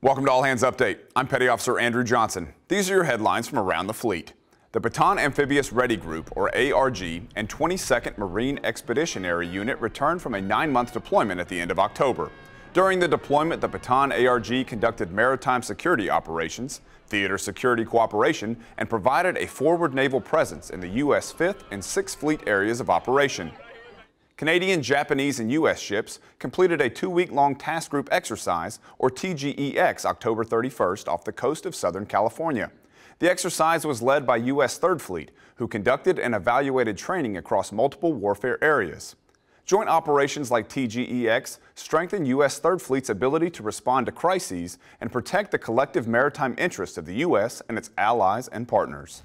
Welcome to All Hands Update. I'm Petty Officer Andrew Johnson. These are your headlines from around the fleet. The Bataan Amphibious Ready Group, or ARG, and 22nd Marine Expeditionary Unit returned from a nine-month deployment at the end of October. During the deployment, the Bataan ARG conducted maritime security operations, theater security cooperation, and provided a forward naval presence in the U.S. 5th and 6th Fleet areas of operation. Canadian, Japanese, and U.S. ships completed a two-week-long task group exercise, or TGEX, October 31st off the coast of Southern California. The exercise was led by U.S. 3rd Fleet, who conducted and evaluated training across multiple warfare areas. Joint operations like TGEX strengthen U.S. 3rd Fleet's ability to respond to crises and protect the collective maritime interests of the U.S. and its allies and partners.